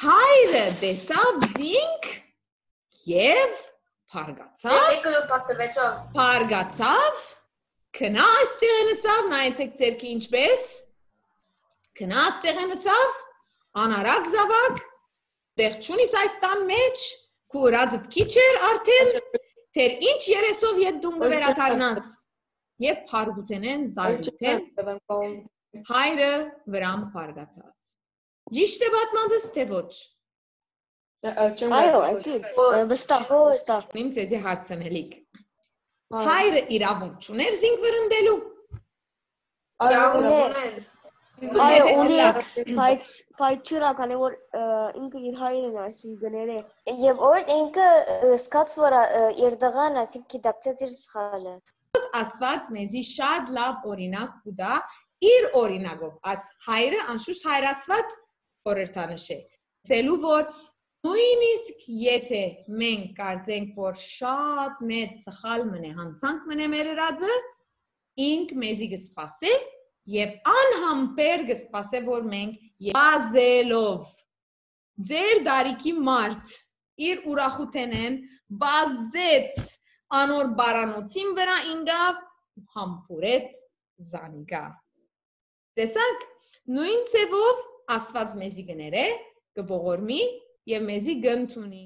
հայրը տեսավ զինք եւ փարգացավ, Եկը պատվեցավ։ փարգացավ, քնա այստեղ է նսավ, նայեցեք ձերքի ինչպես։ Քնա այստեղ է նսավ, անարակ զավակ, տեղ չունիս այս տան մեջ, քու ուրածդ քիչ էր արդեն, թեր ինչ երեսով ետ դու վերակառնաս։ Եվ փարգուտենեն զայրութեն հայրը վրան փարգացավ։ Ճիշտ է պատմածս թե ոչ։ Այո, այդի։ Վստահ, վստահ։ Իմ ցեզի հարցնելիք։ Հայրը իրավունք չուներ զինք վրընդելու։ Յավուներ։ Այո, ունի, բայց բայց չրա, քանի որ ինքը իր հայրն է, այսինքն գները։ Եվ որ ինքը սկաց որ իր դղան ասիկ գիտակցած իր սխալը։ Աստված մեզի շատ լավ օրինակ կուտա իր օրինակով։ Աս հայրը անշուշտ հայրասված խորհրդանշ է։ Ցելու որ նույնիսկ եթե մենք կարծենք, որ շատ մեծ սխալ մնե, հանցանք մնե մեր ըրածը, ինք մեզի կսպասե եւ անհամբեր կսպասե, որ մենք բազելով ձեր դարիքի մարդ իր ուրախութենեն բազեց անոր բարանոցին վրա ինգավ ու համբուրեց զանիգա։ Տեսակ նույն ցևով Աստված մեզի գներե, կողորմի եւ մեզի գընթունի։